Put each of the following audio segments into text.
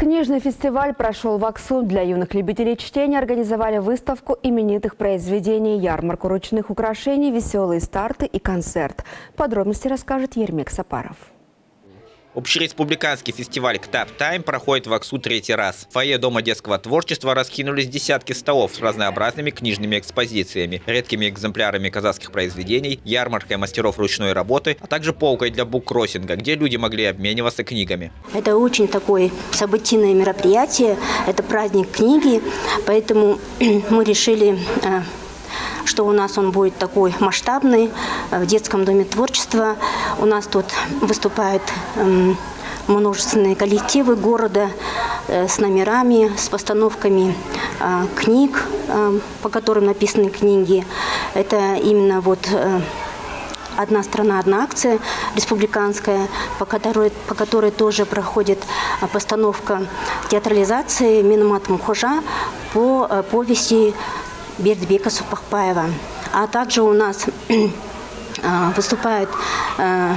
Книжный фестиваль прошел в Аксу. Для юных любителей чтения организовали выставку именитых произведений, ярмарку ручных украшений, веселые старты и концерт. Подробности расскажет Ермек Сапаров. Общереспубликанский фестиваль «Ктап Тайм» проходит в Аксу третий раз. В фойе Дома детского творчества раскинулись десятки столов с разнообразными книжными экспозициями, редкими экземплярами казахских произведений, ярмаркой мастеров ручной работы, а также полкой для буккроссинга, где люди могли обмениваться книгами. Это очень такое событийное мероприятие, это праздник книги, поэтому мы решили э, что у нас он будет такой масштабный э, в детском доме творчества. У нас тут выступают эм, множественные коллективы города э, с номерами, с постановками э, книг, по которым написаны книги. Это именно вот «Одна страна, одна акция» республиканская, по которой, по которой тоже проходит постановка театрализации Минмат Мухожа по повести Бердбека Супахпаева. А также у нас а, выступают а,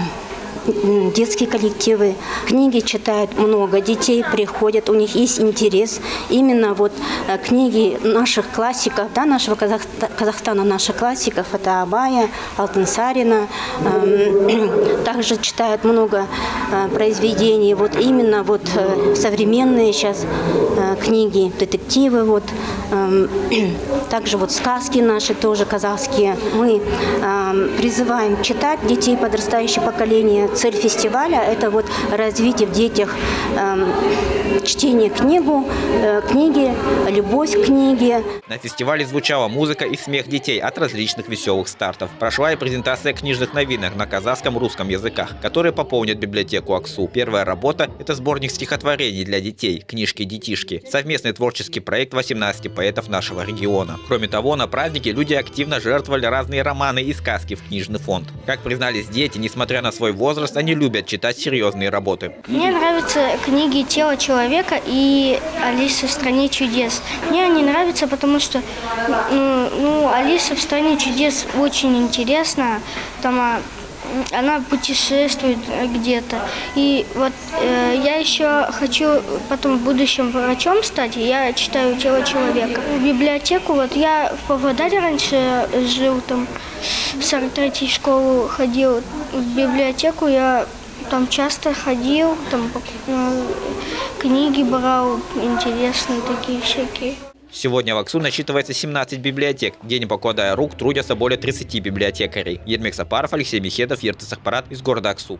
детские коллективы, книги читают много, детей приходят, у них есть интерес. Именно вот э, книги наших классиков, да, нашего Казахстана, наших классиков, это Абая, Алтансарина. Эм, также читают много э, произведений, вот именно вот э, современные сейчас книги, детективы, вот. Эм, также вот сказки наши тоже казахские. Мы эм, призываем читать детей подрастающего поколения, цель фестиваля – это вот развитие в детях э, чтение книгу, э, книги, любовь к книге. На фестивале звучала музыка и смех детей от различных веселых стартов. Прошла и презентация книжных новинок на казахском русском языках, которые пополнят библиотеку АКСУ. Первая работа – это сборник стихотворений для детей, книжки-детишки. Совместный творческий проект 18 поэтов нашего региона. Кроме того, на празднике люди активно жертвовали разные романы и сказки в книжный фонд. Как признались дети, несмотря на свой возраст, возраст, они любят читать серьезные работы. Мне нравятся книги «Тело человека» и «Алиса в стране чудес». Мне они нравятся, потому что ну, ну, «Алиса в стране чудес» очень интересно. Там а, она путешествует где-то. И вот э, я еще хочу потом в будущем врачом стать. Я читаю тело человека. В библиотеку, вот я в Павлодаре раньше жил, там в 43-й школу ходил. В библиотеку я там часто ходил, там э, книги брал, интересные такие всякие. Сегодня в Аксу насчитывается 17 библиотек, где, не покладая рук, трудятся более 30 библиотекарей. Ермек Сапаров, Алексей Мехедов, Ертысахпарат из города Аксу.